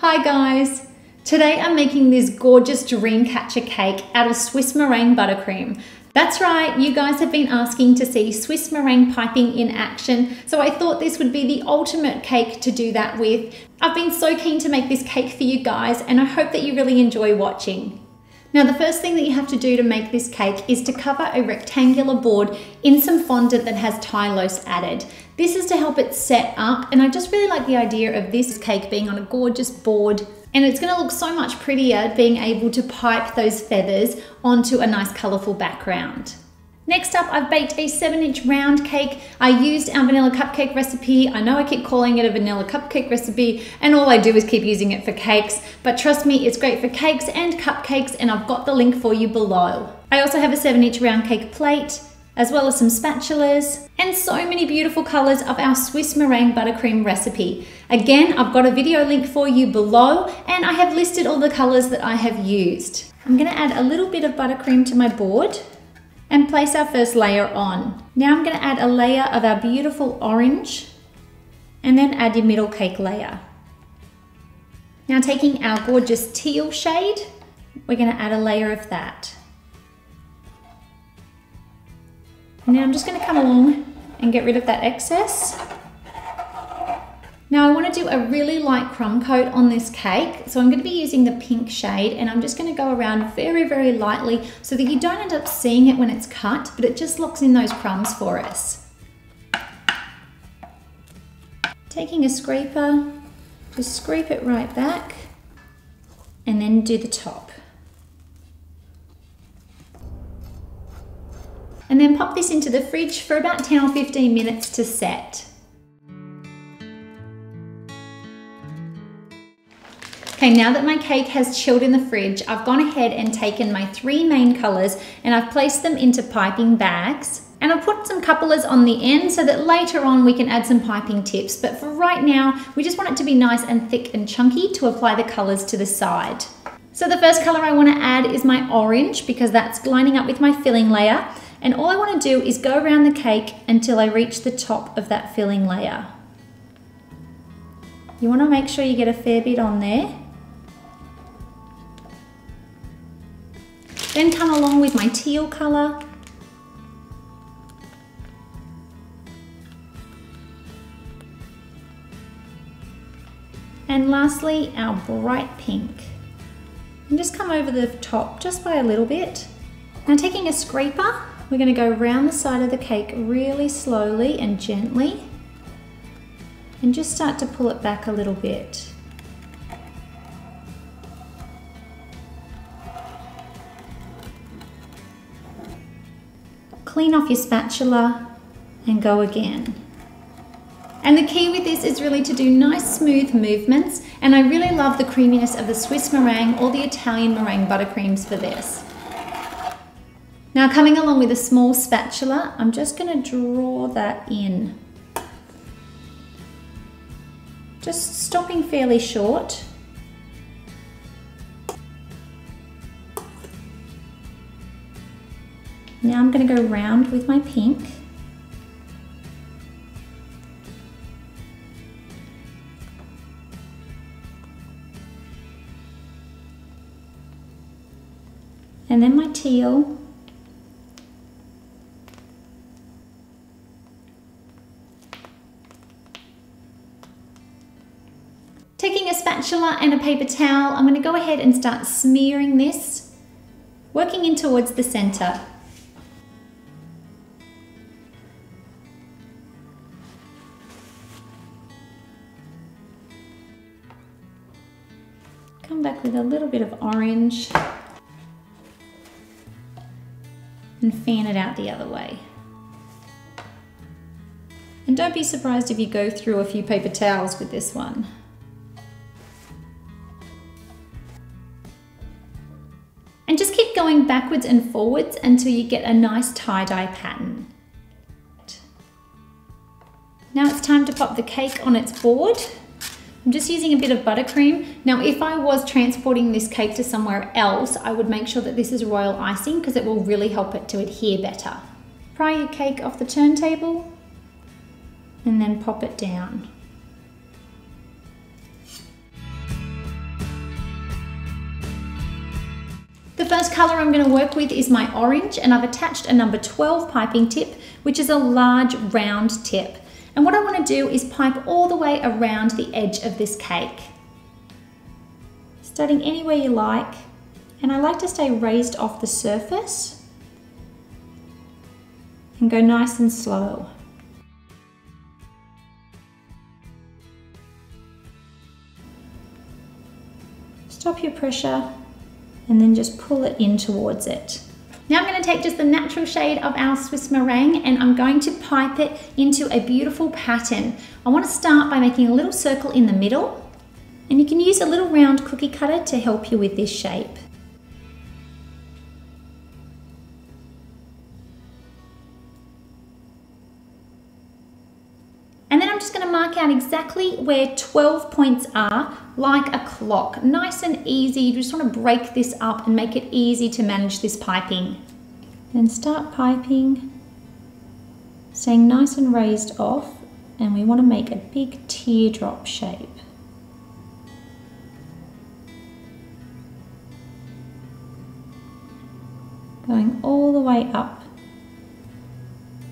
Hi guys! Today I'm making this gorgeous dream catcher cake out of Swiss meringue buttercream. That's right, you guys have been asking to see Swiss meringue piping in action, so I thought this would be the ultimate cake to do that with. I've been so keen to make this cake for you guys and I hope that you really enjoy watching. Now the first thing that you have to do to make this cake is to cover a rectangular board in some fondant that has Tylose added. This is to help it set up and I just really like the idea of this cake being on a gorgeous board and it's going to look so much prettier being able to pipe those feathers onto a nice colourful background. Next up, I've baked a seven inch round cake. I used our vanilla cupcake recipe. I know I keep calling it a vanilla cupcake recipe and all I do is keep using it for cakes, but trust me, it's great for cakes and cupcakes and I've got the link for you below. I also have a seven inch round cake plate, as well as some spatulas, and so many beautiful colors of our Swiss meringue buttercream recipe. Again, I've got a video link for you below, and I have listed all the colors that I have used. I'm gonna add a little bit of buttercream to my board and place our first layer on. Now I'm gonna add a layer of our beautiful orange and then add your middle cake layer. Now taking our gorgeous teal shade, we're gonna add a layer of that. And Now I'm just gonna come along and get rid of that excess. Now I wanna do a really light crumb coat on this cake. So I'm gonna be using the pink shade and I'm just gonna go around very, very lightly so that you don't end up seeing it when it's cut, but it just locks in those crumbs for us. Taking a scraper, just scrape it right back and then do the top. and then pop this into the fridge for about 10 or 15 minutes to set. Okay, now that my cake has chilled in the fridge, I've gone ahead and taken my three main colors and I've placed them into piping bags. And I've put some couplers on the end so that later on we can add some piping tips. But for right now, we just want it to be nice and thick and chunky to apply the colors to the side. So the first color I wanna add is my orange because that's lining up with my filling layer. And all I want to do is go around the cake until I reach the top of that filling layer. You want to make sure you get a fair bit on there. Then come along with my teal colour. And lastly, our bright pink. And just come over the top just by a little bit. Now taking a scraper, we're going to go around the side of the cake really slowly and gently and just start to pull it back a little bit. Clean off your spatula and go again. And the key with this is really to do nice smooth movements and I really love the creaminess of the Swiss meringue or the Italian meringue buttercreams for this. Now coming along with a small spatula, I'm just going to draw that in. Just stopping fairly short. Now I'm going to go round with my pink. And then my teal. Taking a spatula and a paper towel, I'm going to go ahead and start smearing this, working in towards the center. Come back with a little bit of orange and fan it out the other way. And don't be surprised if you go through a few paper towels with this one. And just keep going backwards and forwards until you get a nice tie-dye pattern. Now it's time to pop the cake on its board. I'm just using a bit of buttercream. Now, if I was transporting this cake to somewhere else, I would make sure that this is royal icing because it will really help it to adhere better. Pry your cake off the turntable and then pop it down. The first colour I'm going to work with is my orange and I've attached a number 12 piping tip, which is a large round tip. And what I want to do is pipe all the way around the edge of this cake. Starting anywhere you like, and I like to stay raised off the surface and go nice and slow. Stop your pressure and then just pull it in towards it. Now I'm going to take just the natural shade of our Swiss meringue and I'm going to pipe it into a beautiful pattern. I want to start by making a little circle in the middle and you can use a little round cookie cutter to help you with this shape. Mark out exactly where 12 points are like a clock. Nice and easy. You just want to break this up and make it easy to manage this piping. Then start piping, staying nice and raised off and we want to make a big teardrop shape. Going all the way up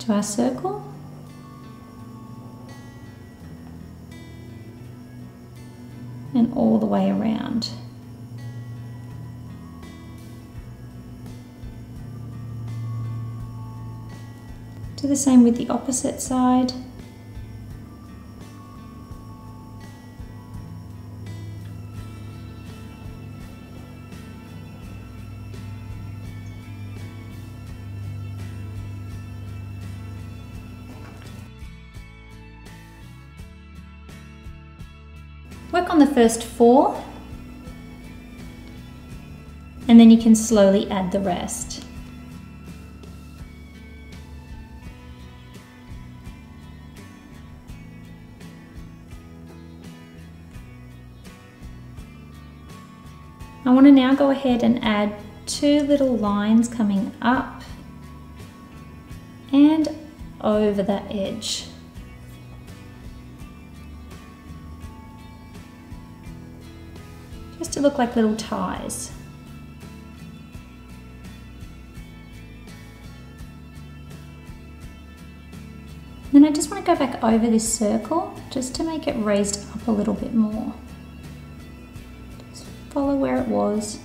to our circle and all the way around. Do the same with the opposite side. Work on the first four and then you can slowly add the rest. I want to now go ahead and add two little lines coming up and over that edge. Look like little ties. Then I just want to go back over this circle just to make it raised up a little bit more. Just follow where it was.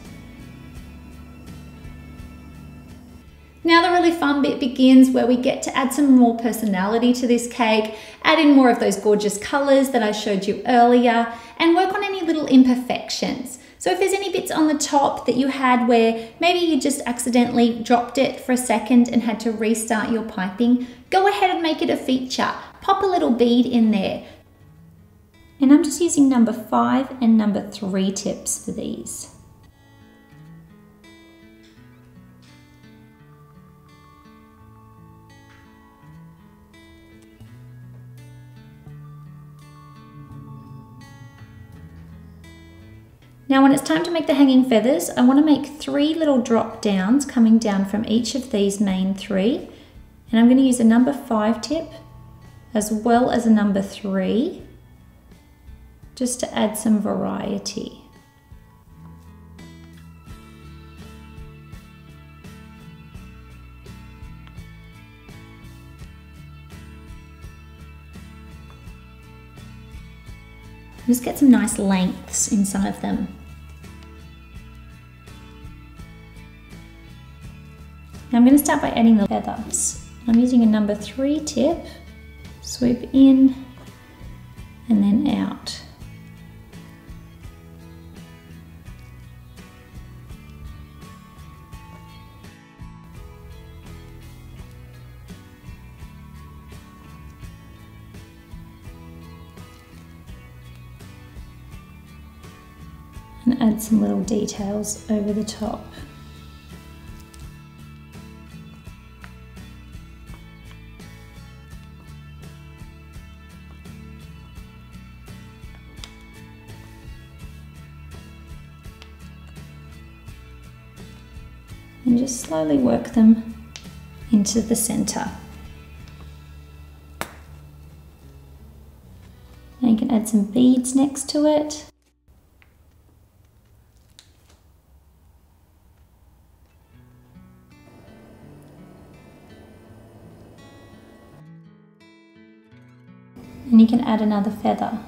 Now the really fun bit begins where we get to add some more personality to this cake, add in more of those gorgeous colors that I showed you earlier, and work on any little imperfections. So if there's any bits on the top that you had where maybe you just accidentally dropped it for a second and had to restart your piping, go ahead and make it a feature. Pop a little bead in there. And I'm just using number five and number three tips for these. Now when it's time to make the hanging feathers, I want to make three little drop downs coming down from each of these main three. And I'm going to use a number five tip as well as a number three, just to add some variety. Just get some nice lengths in some of them. To start by adding the feathers. I'm using a number three tip, swoop in and then out. and add some little details over the top. just slowly work them into the center. Now you can add some beads next to it. And you can add another feather.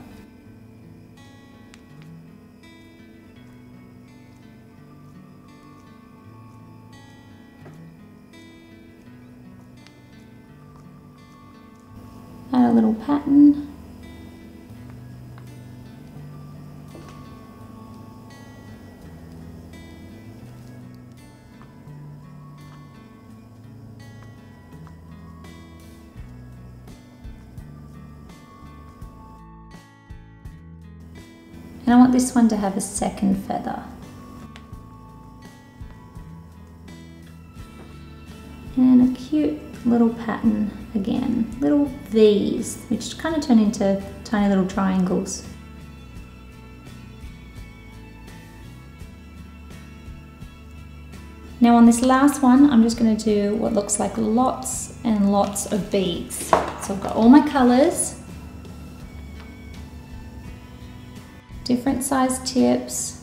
Little pattern. And I want this one to have a second feather. And a cute little pattern again, little V's, which kind of turn into tiny little triangles. Now on this last one, I'm just going to do what looks like lots and lots of beads. So I've got all my colours, different size tips,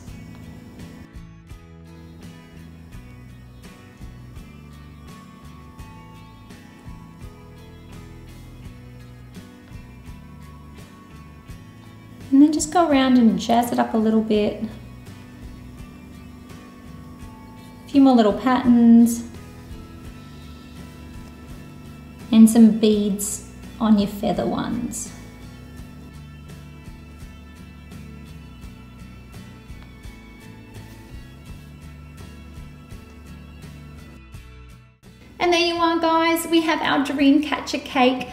And then just go around and jazz it up a little bit. A few more little patterns. And some beads on your feather ones. And there you are guys, we have our dream catcher cake.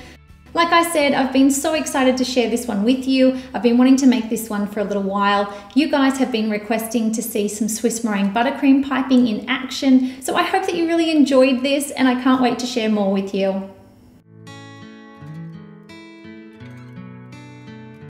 Like I said, I've been so excited to share this one with you. I've been wanting to make this one for a little while. You guys have been requesting to see some Swiss meringue buttercream piping in action. So I hope that you really enjoyed this and I can't wait to share more with you.